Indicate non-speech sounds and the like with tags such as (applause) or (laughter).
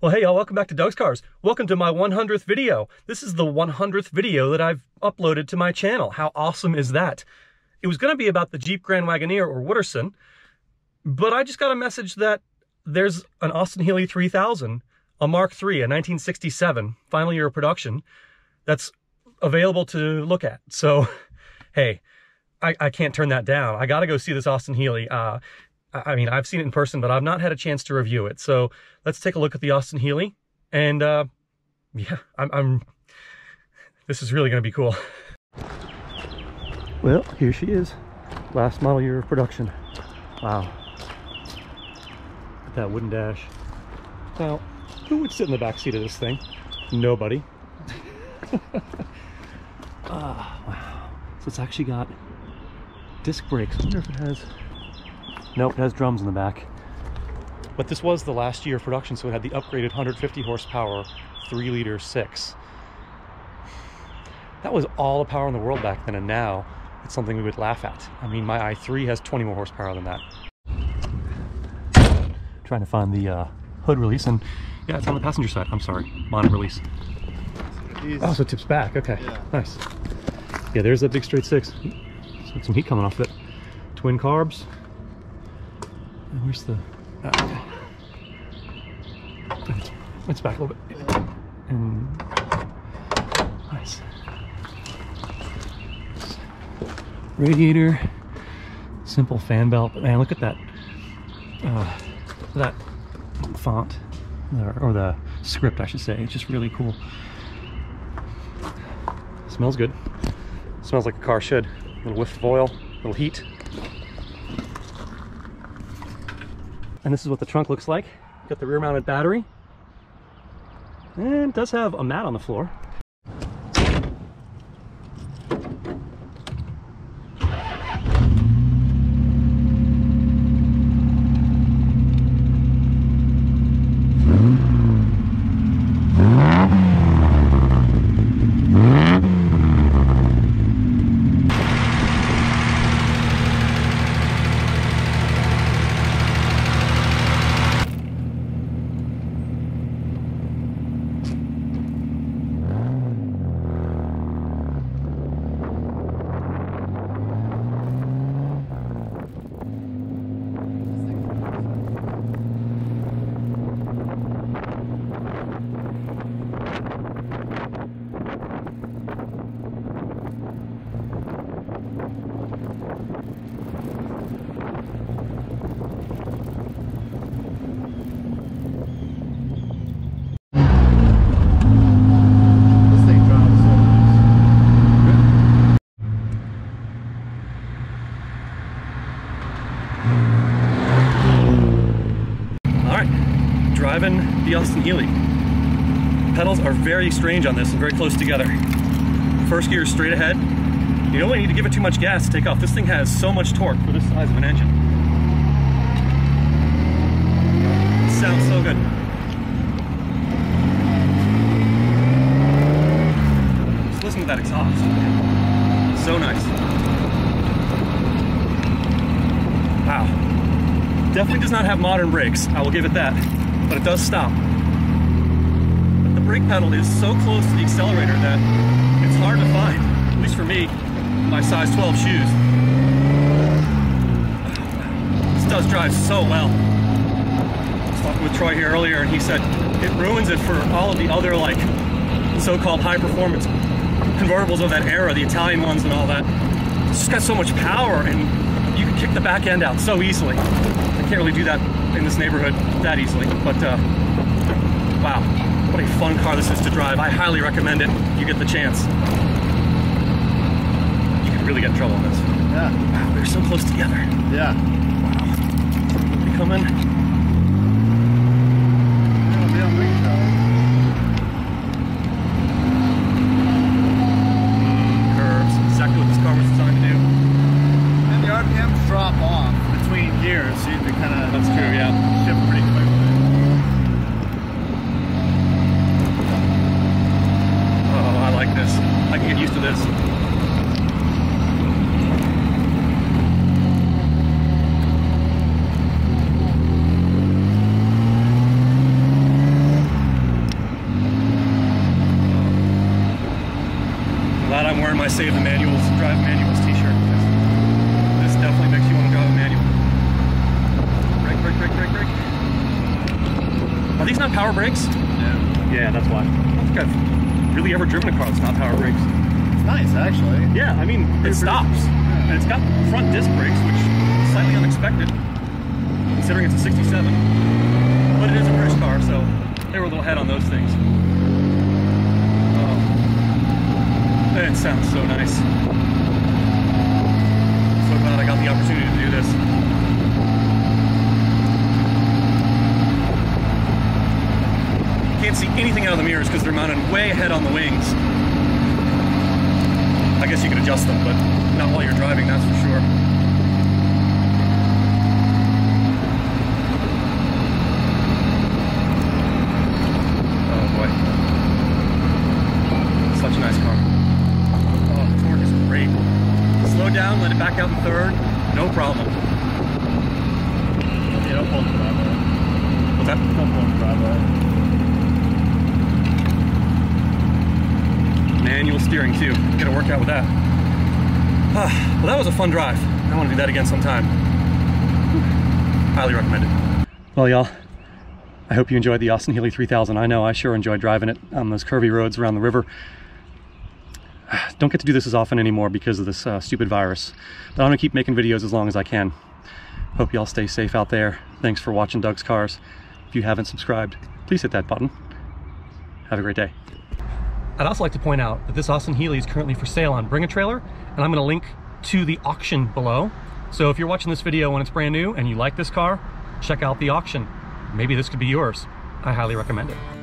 Well, hey, y'all, welcome back to Doug's Cars. Welcome to my 100th video. This is the 100th video that I've uploaded to my channel. How awesome is that? It was going to be about the Jeep Grand Wagoneer or Wooderson, but I just got a message that there's an Austin Healey 3000, a Mark III, a 1967, final year of production, that's available to look at. So, (laughs) hey, I, I can't turn that down. I got to go see this Austin Healey. Uh, I mean, I've seen it in person, but I've not had a chance to review it. So let's take a look at the Austin Healey. And uh, yeah, I'm, I'm, this is really going to be cool. Well, here she is. Last model year of production. Wow. That wooden dash. Now, who would sit in the back seat of this thing? Nobody. (laughs) ah, wow. So it's actually got disc brakes. I wonder if it has Nope, it has drums in the back. But this was the last year of production, so it had the upgraded 150 horsepower, 3 liter 6. That was all the power in the world back then, and now it's something we would laugh at. I mean, my i3 has 20 more horsepower than that. Trying to find the uh, hood release, and yeah, it's on the passenger side. I'm sorry, bonnet release. Oh, so it tips back. Okay, yeah. nice. Yeah, there's that big straight six. some heat coming off it. Twin carbs, where's the... Oh, okay. It's back a little bit. And nice. Radiator, simple fan belt, but man, look at that, uh, that font, or the script, I should say. It's just really cool. Smells good. Smells like a car should. A little whiff of oil, a little heat. And this is what the trunk looks like. Got the rear mounted battery. And it does have a mat on the floor. The Austin Healey. Pedals are very strange on this and very close together. First gear is straight ahead. You don't really need to give it too much gas to take off. This thing has so much torque for this size of an engine. It sounds so good. Just listen to that exhaust. So nice. Wow. Definitely does not have modern brakes. I will give it that but it does stop. But the brake pedal is so close to the accelerator that it's hard to find, at least for me, my size 12 shoes. This does drive so well. I was talking with Troy here earlier and he said it ruins it for all of the other like so-called high performance convertibles of that era, the Italian ones and all that. It's just got so much power and you can kick the back end out so easily. I can't really do that in this neighborhood that easily. But uh, wow, what a fun car this is to drive. I highly recommend it if you get the chance. You could really get in trouble in this. Yeah. Wow, they're so close together. Yeah. Wow. They coming. to this. Glad I'm wearing my Save the Manuals, Drive Manuals t-shirt. This definitely makes you want to drive a manual. Brake, brake, brake, brake, brake. Are these not power brakes? No. Yeah, that's why. I don't think I've really ever driven a car that's not power brakes. Nice, actually. Yeah, I mean, it stops. And it's got front disc brakes, which is slightly unexpected, considering it's a 67. But it is a British car, so they were a little ahead on those things. Oh. It sounds so nice. So glad I got the opportunity to do this. Can't see anything out of the mirrors because they're mounted way ahead on the wings. I guess you could adjust them, but not while you're driving, that's for sure. Oh boy. Such a nice car. Oh, the torque is great. Slow down, let it back out in third, no problem. Yeah, don't pull the driveway. What's that? Don't pull the driveway. Manual steering too. Gotta work out with that. Ah, well, that was a fun drive. I want to do that again sometime. Highly recommend it. Well, y'all, I hope you enjoyed the Austin Healey 3000. I know I sure enjoyed driving it on those curvy roads around the river. Don't get to do this as often anymore because of this uh, stupid virus. But I'm gonna keep making videos as long as I can. Hope y'all stay safe out there. Thanks for watching Doug's Cars. If you haven't subscribed, please hit that button. Have a great day. I'd also like to point out that this Austin Healey is currently for sale on Bring a Trailer, and I'm gonna link to the auction below. So if you're watching this video when it's brand new and you like this car, check out the auction. Maybe this could be yours. I highly recommend it.